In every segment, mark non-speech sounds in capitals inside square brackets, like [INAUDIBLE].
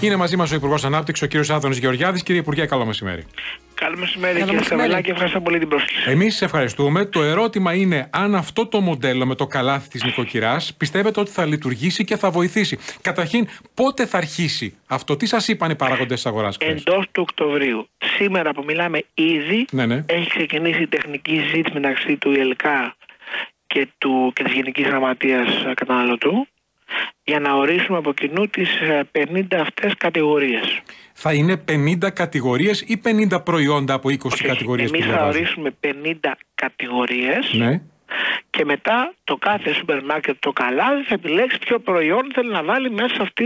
Είναι μαζί μας ο Υπουργός Ανάπτυξης, ο κύριος Άδωνης Γεωργιάδης. Κύριε Υπουργέ, καλό μεσημέρι. Καλό μεσημέρι, κύριε Σταβελάκη. Ευχαριστώ πολύ την πρόσκληση. Εμείς σα ευχαριστούμε. Το ερώτημα είναι αν αυτό το μοντέλο με το καλάθι της νοικοκυράς πιστεύετε ότι θα λειτουργήσει και θα βοηθήσει; Καταρχήν, πότε θα αρχίσει αυτό, τι σας είπαν οι παράγοντες της αγοράς Εντός του Οκτωβρίου. Σήμερα που μιλάμε ήδη, ναι, ναι. έχει ξεκινήσει η τεχνική συζήτηση μεταξύ του ΙΕΛΚΑ και, του, και της Γενικής Γραμματείας Καταναλωτού για να ορίσουμε από κοινού τις 50 ε, αυτές κατηγορίες. Θα είναι 50 κατηγορίες ή 50 προϊόντα από 20 Όχι, κατηγορίες Εμείς θα ορίσουμε 50 κατηγορίες ναι. και μετά το κάθε σούπερ μάρκετ το καλάδι θα επιλέξει ποιο προϊόν θέλει να βάλει μέσα σε αυτή,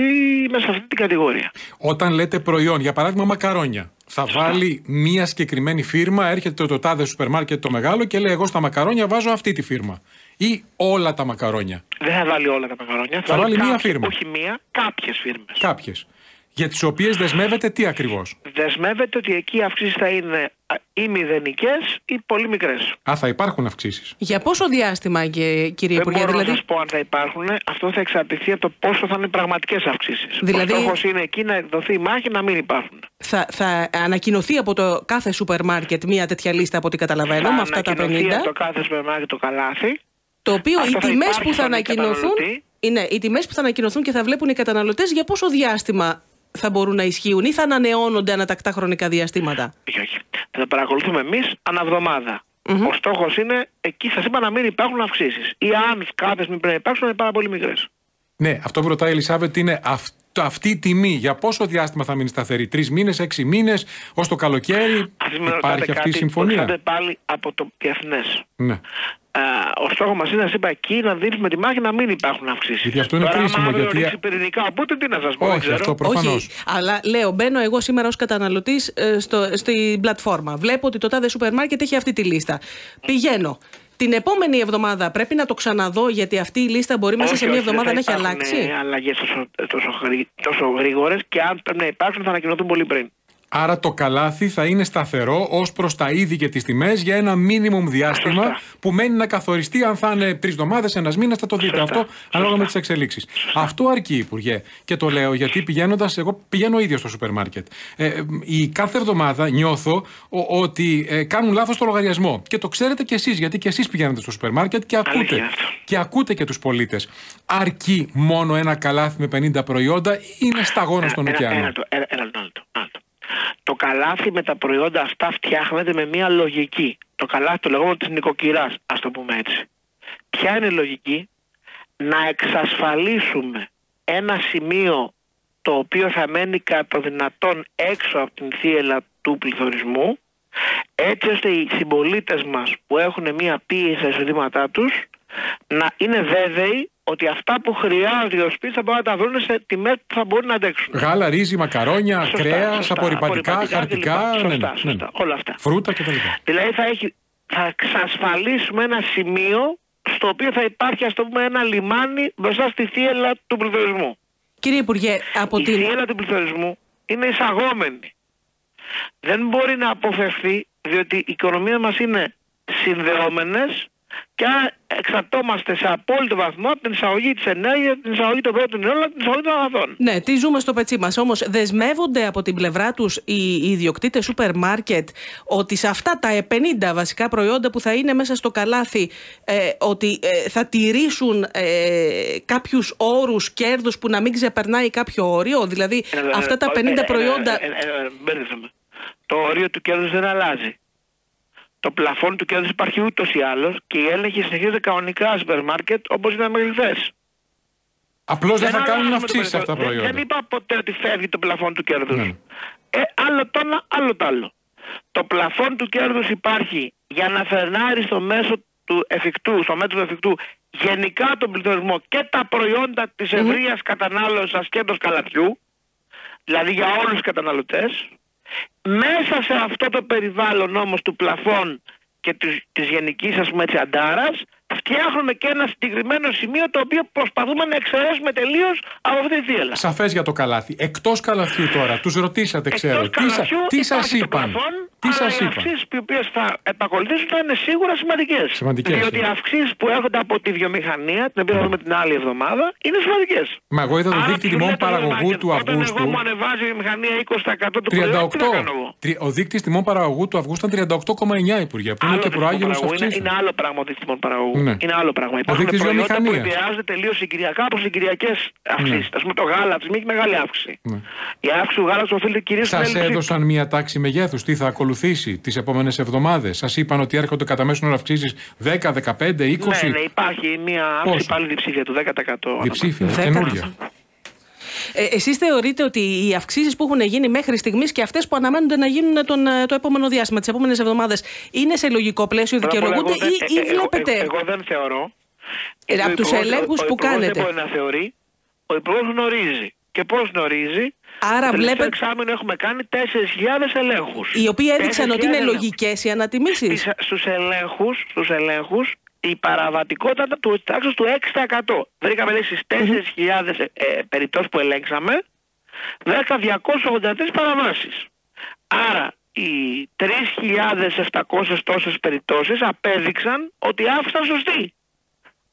μέσα αυτή την κατηγορία. Όταν λέτε προϊόν, για παράδειγμα μακαρόνια, θα βάλει μία συγκεκριμένη φίρμα, έρχεται το τάδε σούπερ μάρκετ το μεγάλο και λέει εγώ στα μακαρόνια βάζω αυτή τη φίρμα ή όλα τα μακαρόνια; Δεν θα βάλει όλα τα μακαρόνια. Θα, θα βάλει, μία φίρμα. Όχι μία, κάποιες φίρμες. Κάποιες. Για τις οποίες δεσμεύεται τι ακριβώς; Δεσμεύεται ότι εκεί οι αυξήσεις θα είναι ή μηδενικές ή πολύ μικρές. Α, θα υπάρχουν αυξήσεις. Για πόσο διάστημα, κύριε Δεν Υπουργέ, μπορώ δηλαδή; να σας πω αν θα υπάρχουν. Αυτό θα εξαρτηθεί από το πόσο θα είναι πραγματικές αυξήσεις. Δηλαδή... Ο στόχος είναι εκεί να δοθεί μάχη να μην υπάρχουν. Θα, θα ανακοινωθεί από το κάθε σούπερ μάρκετ μία τέτοια λίστα από ό,τι καταλαβαίνω θα με αυτά τα 50. Θα από το κάθε σούπερ μάρκετ το καλάθι. Το οποίο οι τιμές που θα ανακοινωθούν. Είναι οι τιμές που θα ανακοινωθούν και θα βλέπουν οι καταναλωτές για πόσο διάστημα θα μπορούν να ισχύουν ή θα ανανεώνονται ανατακτά χρονικά διαστήματα. Όχι, όχι. Θα τα παρακολουθούμε εμείς αναβδομάδα. Mm-hmm. Ο στόχος είναι εκεί, σας είπα, να μην υπάρχουν αυξήσεις. Ή αν κάποιες μην πρέπει να υπάρξουν, είναι πάρα πολύ μικρές. Ναι, αυτό που ρωτάει η Ελισάβετ είναι αυτό αυτή η τιμή για πόσο διάστημα θα μείνει σταθερή, τρεις μήνες, έξι μήνες, ως το καλοκαίρι. Υπάρχει αυτή η συμφωνία; Αυτό πάλι από το διεθνές. Ναι ο στόχος μας είναι, να είπα εκεί, να δίνουμε τη μάχη να μην υπάρχουν αυξήσεις. Γιατί αυτό είναι Τώρα, κρίσιμο. Γιατί... πυρηνικά, οπότε τι να σας πω. Όχι, αυτό προφανώς. Αλλά λέω, μπαίνω εγώ σήμερα ως καταναλωτής ε, στην πλατφόρμα. Βλέπω ότι το τάδε σούπερ μάρκετ έχει αυτή τη λίστα. Πηγαίνω. Την επόμενη εβδομάδα πρέπει να το ξαναδώ γιατί αυτή η λίστα μπορεί μέσα σε μία εβδομάδα να έχει αλλάξει. Είναι αλλαγές τόσο, τόσο, τόσο γρήγορες και αν πρέπει να υπάρξουν θα ανακοινωθούν πολύ πριν. Άρα το καλάθι θα είναι σταθερό ως προς τα είδη και τις τιμές για ένα μίνιμουμ διάστημα που μένει να καθοριστεί. Αν θα είναι τρεις εβδομάδες, ένας μήνας, θα το δείτε αυτό ανάλογα με τις εξελίξεις. Αυτό αρκεί, Υπουργέ. Και το λέω γιατί πηγαίνοντας, εγώ πηγαίνω ίδιο στο σούπερ μάρκετ. Ε, η κάθε εβδομάδα νιώθω ότι ε, κάνουν λάθος το λογαριασμό. Και το ξέρετε κι εσείς, γιατί κι εσείς πηγαίνετε στο σούπερ μάρκετ και ακούτε. Και ακούτε και τους πολίτες. Αρκεί μόνο ένα καλάθι με 50 προϊόντα ή είναι σταγόνα στον ωκεανό; Ένα, ένα, ένα, ένα, το καλάθι με τα προϊόντα αυτά φτιάχνεται με μια λογική. Το καλάθι το λεγόμενο της νοικοκυράς, ας το πούμε έτσι. Ποια είναι η λογική; Να εξασφαλίσουμε ένα σημείο το οποίο θα μένει κατά δυνατόν έξω από την θύελα του πληθωρισμού έτσι ώστε οι συμπολίτες μας που έχουν μια πίεση στα εισοδήματά τους να είναι βέβαιοι ότι αυτά που χρειάζονται για το σπίτι θα μπορούν να τα βρουν σε τιμές που θα μπορούν να αντέξουν. Γάλα, ρύζι, μακαρόνια, κρέας, απορριπαντικά, χαρτικά. Σωστά, ναι, ναι, σωστά, όλα αυτά. Φρούτα κτλ. Δηλαδή θα, έχει, θα εξασφαλίσουμε ένα σημείο στο οποίο θα υπάρχει ας το πούμε ένα λιμάνι μπροστά στη θύελα του πληθωρισμού. Κύριε Υπουργέ, από η την... θύελα του πληθωρισμού είναι εισαγόμενη. Δεν μπορεί να αποφευθεί διότι η οικονομία μας είναι συνδεόμενες και εξαρτώμαστε σε απόλυτο βαθμό από την εισαγωγή τη ενέργεια, την εισαγωγή των πρώτων υλών, την εισαγωγή των αγαθών. Ναι, τι ζούμε στο πετσί μα. Όμω, δεσμεύονται από την πλευρά του οι, οι ιδιοκτήτε σούπερ μάρκετ ότι σε αυτά τα 50 βασικά προϊόντα που θα είναι μέσα στο καλάθι, ε, ότι ε, θα τηρήσουν ε, κάποιου όρου κέρδου που να μην ξεπερνάει κάποιο όριο. Δηλαδή, ε, αυτά τα 50 προϊόντα. Το όριο του κέρδου δεν αλλάζει το πλαφόν του κέρδους υπάρχει ούτως ή άλλως και η έλεγχη συνεχίζεται κανονικά σούπερ μάρκετ όπως ήταν μέχρι χθες. Απλώς δεν, θα κάνουν αυξήσει αυτά τα προϊόντα. Δεν, είπα ποτέ ότι φεύγει το πλαφόν του κέρδους. Ναι. Ε, άλλο το ένα, άλλο το άλλο. Το πλαφόν του κέρδους υπάρχει για να φερνάρει στο μέσο του εφικτού, στο μέτρο του εφικτού, γενικά τον πληθωρισμό και τα προϊόντα της ευρείας mm. κατανάλωσης ασχέτω καλατιού, δηλαδή για όλους τους καταναλωτές, μέσα σε αυτό το περιβάλλον όμως του πλαφών και της, της γενικής ας πούμε έτσι αντάρας φτιάχνουμε και ένα συγκεκριμένο σημείο το οποίο προσπαθούμε να εξαιρέσουμε τελείως από αυτή τη θύελα. Σαφές για το καλάθι. Εκτός καλαθιού τώρα, τους ρωτήσατε, ξέρω. Εκτός Τι, σα καλαθιού τι σας υπάρχει το είπαν; πλαφόν, Τι αλλά σας οι είπαν; αυξήσεις οι οποίες θα επακολουθήσουν θα είναι σίγουρα σημαντικές. Σημαντικές, Διότι ε. οι αυξήσεις που έρχονται από τη βιομηχανία, την οποία θα δούμε την άλλη εβδομάδα, είναι σημαντικές. Μα εγώ είδα το δείκτη τιμών παραγωγού του Όταν Αυγούστου. εγώ μου ανεβάζει η βιομηχανία 20% του προϊόντος, τι να κάνω 38. εγώ; Τρι- Ο δείκτη τιμών παραγωγού του Αυγούστου ήταν 38,9 Υπουργέ. Που είναι Άλλο και δείκτη προάγγελο παραγωγού, είναι, αυξήσεων. είναι άλλο πράγμα ο δείκτη παραγωγού. Ναι. Είναι άλλο πράγμα. Υπάρχουν δείκτης προϊόντα που βιομηχανίας. επηρεάζονται τελείως συγκυριακά από συγκυριακές αυξήσεις. Ναι. Α πούμε το γάλα, αυτή τη στιγμή έχει μεγάλη αύξηση. Η αύξηση του γάλα οφείλεται κυρίως στην Σα έλλειψη έδωσαν μία τάξη μεγέθους. Τι θα ακολουθήσει τις επόμενες εβδομάδες; Σας είπαν ότι έρχονται κατά μέσον όρο αυξήσεις 10, 15, 20. Ναι, ναι, υπάρχει μια αύξηση Πόσο; πάλι διψήφια του 10%. Διψήφια, Δέκα. καινούρια. Ε, εσείς θεωρείτε ότι οι αυξήσεις που έχουν γίνει μέχρι στιγμής και αυτές που αναμένονται να γίνουν τον, ε, το επόμενο διάστημα, τις επόμενες εβδομάδες, είναι σε λογικό πλαίσιο, Πρώτα απ' όλα, δικαιολογούνται εγώ ή, δεν- ή ε, εγώ- βλέπετε... Εγώ, εγώ δεν θεωρώ. Ε, Γιατί από ο τους Υπουργός- ελέγχους ο που Υπουργός κάνετε. Δεν μπορεί να θεωρεί. Ο Υπουργός γνωρίζει. Και πώς γνωρίζει; Άρα το τελευταίο βλέπετε- εξάμεινο έχουμε κάνει 4.000 ελέγχους. οι οποίοι έδειξαν ότι είναι λογικές οι ανατιμήσεις. Στους ελέγχους στους ελέγχους, η παραβατικότητα ήταν του τάξης του 6%. Βρήκαμε λέει στι 4.000 ε, ε, περιπτώσεις που ελέγξαμε 10.283 παραβάσεις. Άρα οι 3.700 τόσες περιπτώσεις απέδειξαν ότι άφησαν σωστοί.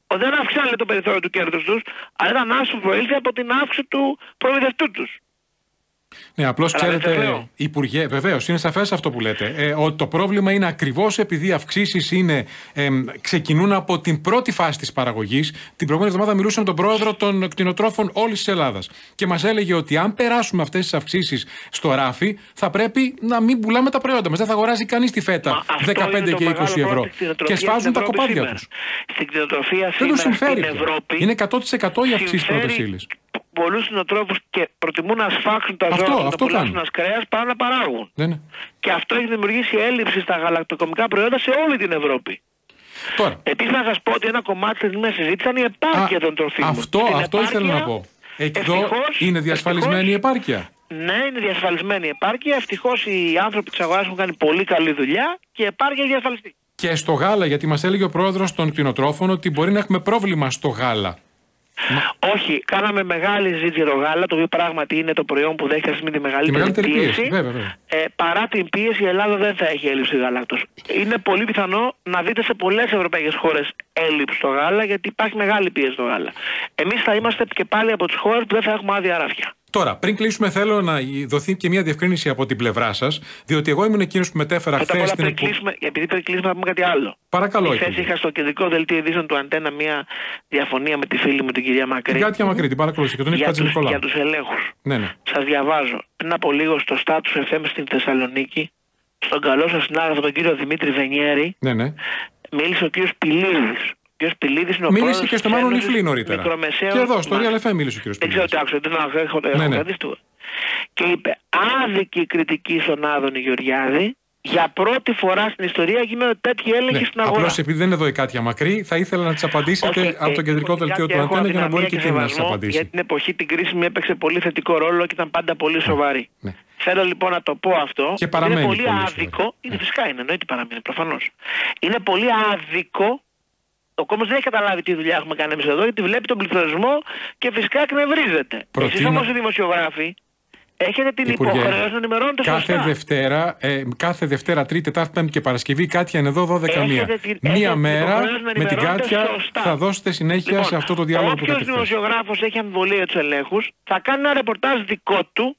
Ο- Δεν αύξησαν λέει, το περιθώριο του κέρδους τους, αλλά ήταν άσο που προήλθε από την αύξηση του προμηθευτού τους. Ναι, απλώς Αλλά δεν ξέρετε, το λέω. Υπουργέ, βεβαίως, είναι σαφές αυτό που λέτε. Ε, ότι το πρόβλημα είναι ακριβώς επειδή οι αυξήσεις είναι, εμ, ξεκινούν από την πρώτη φάση της παραγωγής. Την προηγούμενη εβδομάδα μιλούσα με τον πρόεδρο των κτηνοτρόφων όλης της Ελλάδας. Και μας έλεγε ότι αν περάσουμε αυτές τις αυξήσεις στο ράφι, θα πρέπει να μην πουλάμε τα προϊόντα μας. Δεν θα αγοράζει κανείς τη φέτα Μα αυτό 15 είναι το και 20 μεγάλο πρόβλημα ευρώ. της κτηνοτροφίας Και σφάζουν στην τα Ευρώπη κοπάδια σήμερα. τους. Στην κτηνοτροφία Δεν σήμερα του συμφέρει. στην πια. Ευρώπη Είναι 100% οι αυξήσεις πρώτη συμφέρει ύλης. Πολλούς κτηνοτρόφους και προτιμούν να σφάξουν τα Αυτό, ζώα και να αυτό πουλάσουν κάνουν. ένας κρέας παρά να παράγουν. Δεν είναι. Και αυτό έχει δημιουργήσει έλλειψη στα γαλακτοκομικά προϊόντα σε όλη την Ευρώπη. Τώρα, Επίσης, να σας πω ότι ένα κομμάτι της μιας συζήτησης ήταν η επάρκεια των τροφίμων. αυτό, Στην αυτό ήθελα να επάρκεια, πω. Εδώ ευτυχώς- είναι διασφαλισμένη η ευτυχώς, επάρκεια. Ναι, είναι διασφαλισμένη η επάρκεια. Ευτυχώς οι άνθρωποι της αγοράς έχουν κάνει πολύ καλή δουλειά και η επάρκεια έχει διασφαλιστεί. Και στο γάλα, γιατί μας έλεγε ο πρόεδρος των κτηνοτρόφων ότι μπορεί να έχουμε πρόβλημα στο γάλα. Όχι, κάναμε μεγάλη συζήτηση για το γάλα, το οποίο πράγματι είναι το προϊόν που δέχεται αυτή τη μεγαλύτερη, μεγαλύτερη πίεση, πίεση. βέβαια, βέβαια. Ε, παρά την πίεση, η Ελλάδα δεν θα έχει έλλειψη γάλακτος. Είναι πολύ πιθανό να δείτε σε πολλές ευρωπαϊκές χώρες έλλειψη στο γάλα, γιατί υπάρχει μεγάλη πίεση στο γάλα. Εμείς θα είμαστε και πάλι από τις χώρες που δεν θα έχουμε άδεια ράφια. Τώρα, πριν κλείσουμε, θέλω να δοθεί και μια διευκρίνηση από την πλευρά σας, διότι εγώ ήμουν εκείνος που μετέφερα Πρώτα απ' χθες όλα, στην. πριν κλείσουμε, επειδή πριν κλείσουμε, θα πούμε κάτι άλλο. Παρακαλώ, Χθε Υπουργέ. είχα στο κεντρικό δελτίο ειδήσεων του Αντένα μία διαφωνία με τη φίλη μου την κυρία Μακρύ. Την Κάτια Μακρύ, την παρακολουθεί και τον Νίκο για τους, Χατζηνικολάου. για τους ελέγχους. Ναι, ναι. Σας διαβάζω. Πριν από λίγο στο Status FM στην Θεσσαλονίκη, στον καλό σας συνάδελφο τον κύριο Δημήτρη Βενιέρη, ναι, ναι. μίλησε ο κύριος Πηλίδης. Ο κύριος Πηλίδης είναι ο Μίλησε πρόεδρος και στο της Μάνο Ένωσης Νιφλή νωρίτερα. Μικρομεσαίων- Και εδώ, στο Μα- Real FM μίλησε ο κ. Δεν ξέρω τι Πιλίδης. άκουσα, δεν έχω, έχω, Ναι, ναι. έχω κατήστου. Και είπε άδικη κριτική στον Άδωνη Γεωργιάδη. Για πρώτη φορά στην ιστορία γίνονται τέτοιοι έλεγχοι Ναι. στην αγορά. Απλώ επειδή δεν είναι εδώ η Κάτια Μακρύ, θα ήθελα να τη απαντήσετε Όχι, από το ε, κεντρικό εικονικά δελτίο και του έχω Αντένα για να μπορεί αδυναμία και εκείνη να σα σεβασμό Για απαντήσει. την εποχή την κρίσιμη έπαιξε πολύ θετικό ρόλο και ήταν πάντα πολύ σοβαρή. ναι. Θέλω λοιπόν να το πω αυτό. Και παραμένει είναι πολύ, πολύ άδικο. σοβαρή. Είναι φυσικά είναι, εννοείται παραμένει προφανώ. Είναι πολύ άδικο. Ο κόμμα δεν έχει καταλάβει τι δουλειά έχουμε κάνει εμείς εδώ, γιατί βλέπει τον πληθωρισμό και φυσικά εκνευρίζεται. Εσείς Προτείνω- όμως οι δημοσιογράφοι έχετε την Υπουργέ, υποχρέωση να ενημερώνετε Κάθε σωστά. Δευτέρα, ε, κάθε Δευτέρα, Τρίτη, Τετάρτη, Πέμπτη και Παρασκευή, Κάτια είναι εδώ 12 μία. Έχετε την- Μία έχετε την μέρα υποχρέωση να με την ενημερώνετε Κάτια σωστά. θα δώσετε συνέχεια σε αυτό το διάλογο που Όποιος είχατε χθες. δημοσιογράφος έχει αμφιβολία για τους ελέγχους, θα κάνει ένα ρεπορτάζ δικό του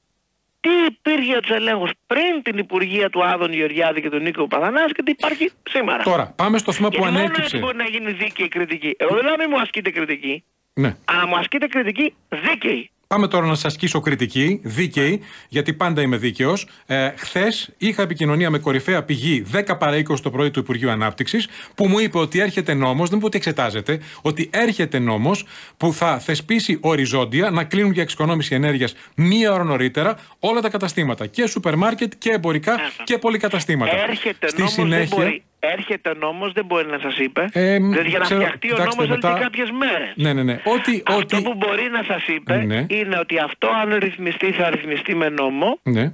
τι υπήρχε για τους ελέγχους πριν την Υπουργεία του Άδων Γεωργιάδη και του Νίκο Παθανάση και τι υπάρχει σήμερα. Τώρα, πάμε στο θέμα που Γιατί μόνο ανέκυψε. έτσι μπορεί να γίνει δίκαιη κριτική. Εγώ δεν λέω να μην μου ασκείτε κριτική, Ναι. αλλά μου ασκείτε κριτική δίκαιη. Πάμε τώρα να σας ασκήσω κριτική, δίκαιη, γιατί πάντα είμαι δίκαιος. Ε, Χθες είχα επικοινωνία με κορυφαία πηγή 10 παρα 20 το πρωί του Υπουργείου Ανάπτυξης, που μου είπε ότι έρχεται νόμος, δεν μου είπε ότι εξετάζεται, ότι έρχεται νόμος που θα θεσπίσει οριζόντια να κλείνουν για εξοικονόμηση ενέργειας μία ώρα νωρίτερα όλα τα καταστήματα. Και σούπερ μάρκετ και εμπορικά και πολυκαταστήματα. Έρχεται Στη νόμος, συνέχεια. δεν μπορεί. Έρχεται νόμος, δεν μπορεί να σας είπε. Ε, μ, δηλαδή για να ξέρω, φτιαχτεί ο κοιτάξτε, νόμος μετά- θέλει κάποιες μέρες. Ναι, ναι, ναι. Ότι, Αυτό ότι... που μπορεί να σας είπε Ναι. είναι ότι αυτό αν ρυθμιστεί θα ρυθμιστεί με νόμο Ναι.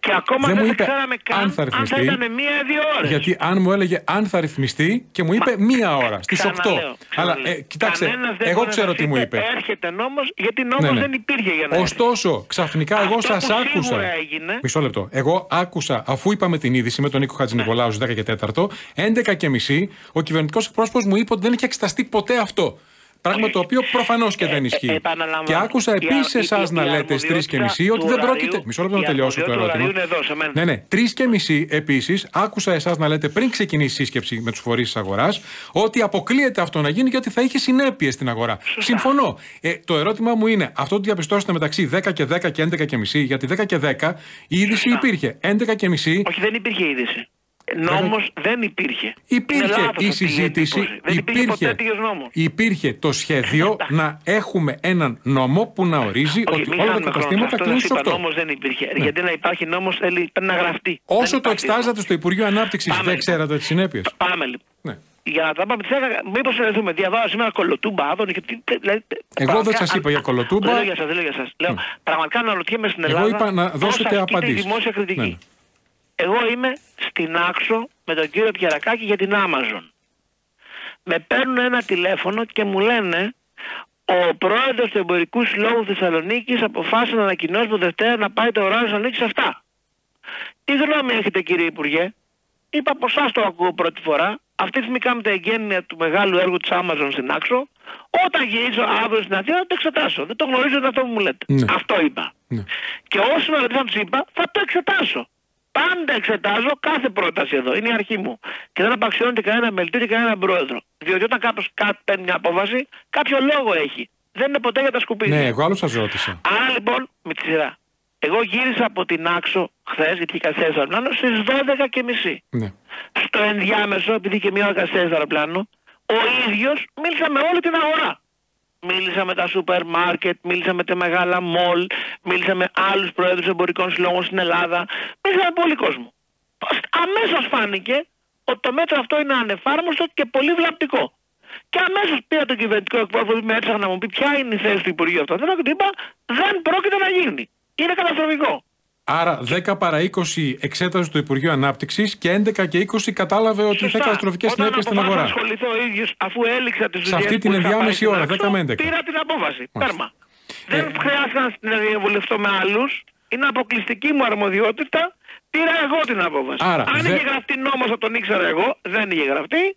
και ακόμα Δεν δεν, μου θα είπε ξέραμε καν αν θα ρυθμιστεί. ήταν μία ή δύο ώρες. Γιατί αν μου έλεγε αν θα ρυθμιστεί και μου είπε μία ώρα στις 8. Ξαναλέω, Αλλά ξαναλέω. ε, κοιτάξτε, Κανένας δεν εγώ μπορεί να ξέρω σας τι μου είπε. Έρχεται νόμος, γιατί νόμος Ναι, ναι. δεν υπήρχε για να έρθει. Ωστόσο, ξαφνικά εγώ Αυτό σας που άκουσα. σίγουρα έγινε- Μισό λεπτό. Εγώ άκουσα, αφού είπαμε την είδηση με τον Νίκο Χατζηνικολάου στις 10 και 4, 11 και μισή, ο κυβερνητικός εκπρόσωπος μου είπε ότι δεν είχε εξεταστεί ποτέ αυτό. Πράγμα το οποίο προφανώς και δεν Ε, ισχύει. επαναλαμβάνω. Και άκουσα Η- επίσης η- εσάς η- να η λέτε στις 3 και μισή αρμοδιότητα ότι του δεν ωραρίου- πρόκειται. Μισό λεπτό να η τελειώσω το αρμοδιότητα του ερώτημα. ωραρίου είναι εδώ, σε μένα. Ναι, ναι. Τρεις και μισή επίσης άκουσα εσάς να λέτε πριν ξεκινήσει η σύσκεψη με τους φορείς της αγοράς ότι αποκλείεται αυτό να γίνει γιατί θα είχε συνέπειες στην αγορά. Συμφωνώ. Ε, το ερώτημα μου είναι αυτό το διαπιστώσετε μεταξύ 10 και 10 και 11 και μισή, γιατί 10 και 10 η είδηση υπήρχε. 11 και μισή Όχι, δεν υπήρχε είδηση. Νόμος δεν υπήρχε. Είναι Υπήρχε λάθος η αυτή συζήτηση, εντύπωση. Δεν υπήρχε, ποτέ τέτοιος νόμος. υπήρχε το σχέδιο να έχουμε έναν νόμο που να ορίζει Όχι, ότι μην όλα τα χάνουμε χρόνο. καταστήματα Αυτό κλείνουν σας στι είπα, 8. νόμος δεν υπήρχε. Γιατί να υπάρχει νόμος θέλει πρέπει να γραφτεί. Όσο Δεν το υπάρχει εξετάζατε στο Υπουργείο Ανάπτυξης, Πάμε, δεν λοιπόν. ξέρατε τις συνέπειες. νόμος. Πάμε λοιπόν. Ναι. Για να τα πάμε, μήπως συνεχθούμε. Διαβάζω σήμερα κολοτούμπα, άδωνη και τι. Δηλαδή, Εγώ δεν πραγματικά, σας είπα αν- για κολοτούμπα. Δεν λέω για σας, δεν λέω για σας. Λέω, πραγματικά αναρωτιέμαι στην Εγώ Ελλάδα. είπα να πώς δώσετε ασκείται απαντήσεις. η δημόσια κριτική. Ναι, ναι. Εγώ είμαι στην άξο με τον κύριο Πιερακάκη για την Amazon. Με παίρνουν ένα τηλέφωνο και μου λένε ο πρόεδρος του Εμπορικού Συλλόγου Θεσσαλονίκης αποφάσισε να ανακοινώσει από Δευτέρα να πάει το ωράριο Θεσσαλονίκη σε αυτά. Τι γνώμη έχετε κύριε Υπουργέ, είπα από εσά το ακούω πρώτη φορά. Αυτή τη στιγμή κάνουμε τα εγγένεια του μεγάλου έργου της Amazon στην Άξο. Όταν γυρίσω αύριο στην Αθήνα θα το εξετάσω. Δεν το γνωρίζω είναι αυτό που μου λέτε. Ναι. Αυτό είπα. Ναι. Και όσοι με ρωτήσαν τους είπα, θα το εξετάσω. Πάντα εξετάζω κάθε πρόταση εδώ. Είναι η αρχή μου. Και δεν απαξιώνεται κανένα μελτή και κανένα πρόεδρο. Διότι όταν κάποιος παίρνει μια απόφαση, κάποιο λόγο έχει. Δεν είναι ποτέ για τα σκουπίδια. Ναι, εγώ άλλο σας ρώτησα. Άρα λοιπόν, με τη σειρά. Εγώ γύρισα από την Άξο χθες, γιατί καθένα αεροπλάνο, στις 12 και μισή. Ναι. Στο ενδιάμεσο, επειδή και μία ώρα καθυστέρησε το αεροπλάνο, ο ίδιος μίλησα με όλη την αγορά. Μίλησα με τα σούπερ μάρκετ, μίλησα με τα μεγάλα μολ, μίλησα με άλλους προέδρους εμπορικών συλλόγων στην Ελλάδα. Μίλησα με πολύ κόσμο. Αμέσως φάνηκε ότι το μέτρο αυτό είναι ανεφάρμοστο και πολύ βλαπτικό. Και αμέσως πήρα τον κυβερνητικό εκπρόσωπο που με έψαχνα να μου πει ποια είναι η θέση του Υπουργείου αυτό. Δεν του είπα, δεν πρόκειται να γίνει. Είναι καταστροφικό. Άρα 10 παρά 20 εξέτασε το Υπουργείο Ανάπτυξης και 11 και 20 κατάλαβε ότι θα έχει καταστροφικές συνέπειες στην αγορά. Όταν ασχοληθώ ο ίδιος, αφού έληξα τις Σε αυτή την ενδιάμεση ώρα, 10 με 11. Πήρα την απόφαση. Μάλιστα. Τέρμα. Δεν χρειάζεται να διαβουλευτώ με άλλους. Είναι αποκλειστική μου αρμοδιότητα. Πήρα εγώ την απόφαση. Άρα, Αν δε- είχε γραφτεί νόμος θα τον ήξερα εγώ. Δεν είχε γραφτεί.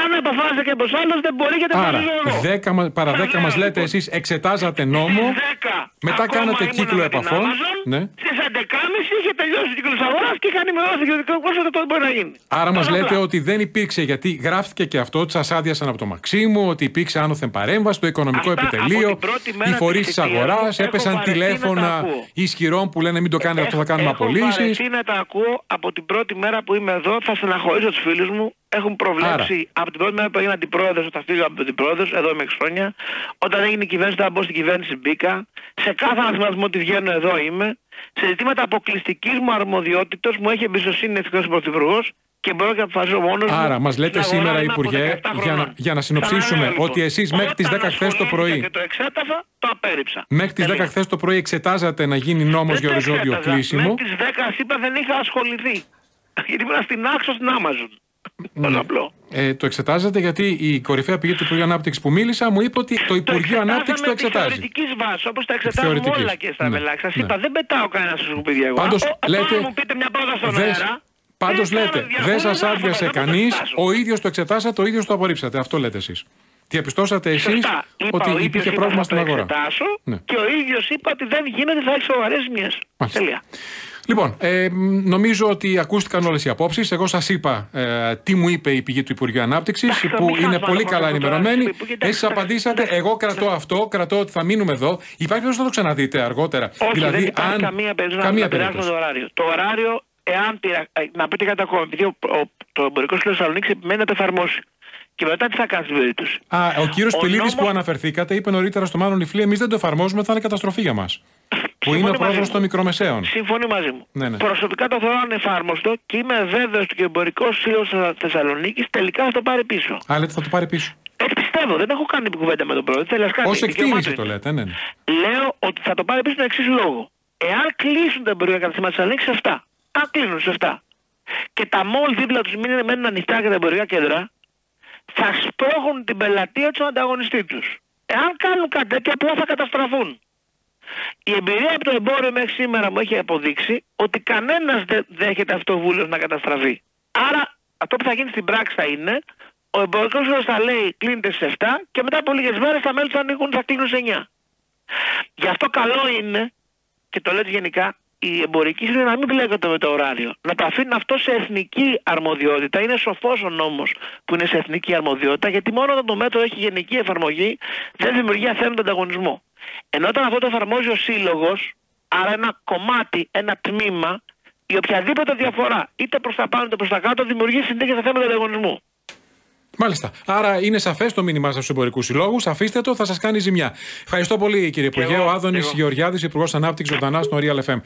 Αν αποφάσισε και κάποιο άλλος δεν μπορεί γιατί Άρα, δεν 10 μα- παρά 10 Βεβαίως, μας λέτε λοιπόν. εσείς εξετάζατε νόμο. Στις 10 Μετά ακόμα κάνατε ήμουνα κύκλο με την επαφών. Amazon, Ναι. Στις 11.30 είχε τελειώσει ο κύκλος αγοράς και είχαν ενημερώσει και ο κόσμο ότι δεν μπορεί να γίνει. Άρα μας Τόσο λέτε απλά. ότι δεν υπήρξε, γιατί γράφτηκε και αυτό, ότι σα άδειασαν από το Μαξίμου, ότι υπήρξε άνωθεν παρέμβαση στο οικονομικό Αυτά επιτελείο, από την πρώτη μέρα οι φορείς της τη θητείας αγοράς, μου έχω έπεσαν βαρεθεί να τα τηλέφωνα ακούω. ισχυρών που λένε μην το κάνετε αυτό, θα κάνουμε Έχω απολύσεις. βαρεθεί να τα ακούω από την πρώτη μέρα που είμαι εδώ. Θα στεναχωρήσω τους φίλους μου. Έχουν προβλέψει από την πρώτη μέρα που έγινα αντιπρόεδρος, όταν φύγω από την αντιπρόεδρος, εδώ είμαι 6 χρόνια. Όταν έγινε η κυβέρνηση, όταν μπω στην κυβέρνηση μπήκα. Σε κάθε ανασχηματισμό ότι βγαίνω εδώ είμαι. Σε ζητήματα αποκλειστικής μου αρμοδιότητας μου έχει εμπιστοσύνη ευτυχώ ο Πρωθυπουργός και μπορώ και να αποφασίσω μόνος μου. Άρα, μας λέτε Στην αγορά σήμερα, είμαι από Υπουργέ, 17 για να, χρονών. για να συνοψίσουμε, Ξαναλέω, ότι λοιπόν, εσεί μέχρι τις 10 όταν χθες το ασχολήθηκα πρωί. Και το εξέτασα, το απέρριψα. Μέχρι τις 10 Τελεία. χθες το πρωί εξετάζατε να γίνει νόμος Δεν για το οριζόντιο εξέταζα. κλείσιμο. Μέχρι τις 10 σας είπα δεν είχα ασχοληθεί. Γιατί ήμουν στην άξος στην Amazon. Ναι. Τόσο απλό. Ε, το εξετάζετε γιατί η κορυφαία πηγή του Υπουργείου Ανάπτυξης που μίλησα μου είπε ότι το Υπουργείο Ανάπτυξης το εξετάζει. Θεωρητικής βάσης, όπως τα εξετάζουμε Θεωρητικής. όλα και στα Ναι. μελάκια. Σας Ναι. είπα, δεν πετάω κανένα στο σκουπίδι εγώ. Πάντως, Α, ο- λέτε, τώρα μου πείτε μια πρόταση στον δες- αέρα. Πάντως δεν κάνω λέτε, διαχωρισμό, δεν σας θα άδειασε το κανείς, εξετάσω. ο ίδιος το εξετάσατε, ο ίδιος το απορρίψατε. Αυτό λέτε εσείς. Διαπιστώσατε εσείς Σωστά. Είπα, ο ότι ίδιος υπήρχε είπα, πρόβλημα θα στην το αγορά. εξετάσω Ναι. Και ο ίδιος είπα ότι δεν γίνεται, θα έχει σοβαρές ζημιέ. Μάλιστα. Τέλεια. Λοιπόν, ε, μ, νομίζω ότι ακούστηκαν όλες οι απόψεις. Εγώ σας είπα ε, τι μου είπε η πηγή του Υπουργείου Ανάπτυξης, Εντάξει, που μην είναι χάσουμε πολύ αυτό καλά το ενημερωμένη. τώρα, που κοιτάξτε, Εσείς απαντήσατε. Εγώ κρατώ αυτό, κρατώ ότι θα μείνουμε εδώ. Υπάρχει περίπτωση να το ξαναδείτε αργότερα. Όχι, δηλαδή, δεν υπάρχει αν. καμία περίπτωση καμία να περάσουμε περίπτωση. το ωράριο. Το ωράριο, εάν πειρα... ε, να πείτε κάτι ακόμα, επειδή ο, ο, το εμπορικό σύλλογο Θεσσαλονίκης επιμένει να το εφαρμόσει. Και μετά τι θα κάνει στην περίπτωση. Α, ο κύριος Ο Πελίδη νόμος- που αναφερθήκατε είπε νωρίτερα στο Μάνο Νιφλή: Εμείς δεν το εφαρμόζουμε, θα είναι καταστροφή για μας. [LAUGHS] Που είναι ο Συμφωνεί μαζί πρόεδρος μου. των μικρομεσαίων. Συμφωνεί μαζί μου. Ναι, ναι. Προσωπικά το θεωρώ ανεφάρμοστο και είμαι βέβαιος ότι και ο εμπορικός σύλλογος Θεσσαλονίκης τελικά θα το πάρει πίσω. Α, λέτε θα το πάρει πίσω. Έτσι πιστεύω, δεν έχω κάνει κουβέντα με τον πρόεδρο. Θέλει να κάνει. Ω δικαίωμά εκτίμηση του το είναι. λέτε, ναι, ναι. Λέω ότι θα το πάρει πίσω τον εξής λόγο. Εάν κλείσουν τα εμπορικά καταστήματα Θεσσαλονίκης σε 7, αν κλείνουν σε 7, και τα μόλ δίπλα τους μείνουν μένουν ανοιχτά και τα εμπορικά κέντρα, θα σπρώχουν την πελατεία του ανταγωνιστή τους. Εάν κάνουν κάτι τέτοιο, απλά θα καταστραφούν. Η εμπειρία από το εμπόριο μέχρι σήμερα μου έχει αποδείξει ότι κανένας δεν δέχεται αυτοβούλιο να καταστραφεί. Άρα αυτό που θα γίνει στην πράξη θα είναι ο εμπορικός σύλλογο θα λέει κλείνεται σε 7 και μετά από λίγες μέρες τα μέλη τους θα ανοίγουν θα κλείνουν σε 9. Γι' αυτό καλό είναι, και το λέω γενικά, οι εμπορικοί σύλλογοι να μην μπλέκονται με το ωράριο. Να το αφήνουν αυτό σε εθνική αρμοδιότητα. Είναι σοφός ο νόμος που είναι σε εθνική αρμοδιότητα, γιατί μόνο όταν το μέτρο έχει γενική εφαρμογή δεν δημιουργεί αθέμητο ανταγωνισμό. Ενώ όταν αυτό το εφαρμόζει ο σύλλογος, άρα ένα κομμάτι, ένα τμήμα, η οποιαδήποτε διαφορά, είτε προς τα πάνω είτε προς τα κάτω, δημιουργεί συνθήκες αθέμητου ανταγωνισμού. Μάλιστα. Άρα είναι σαφές το μήνυμά σας στους εμπορικούς συλλόγους. Αφήστε το, θα σας κάνει ζημιά. Ευχαριστώ πολύ, κύριε Υπουργέ. εγώ, Ο Άδωνης εγώ. Γεωργιάδης, Υπουργός Ανάπτυξης Ζωντανά στο Real FM.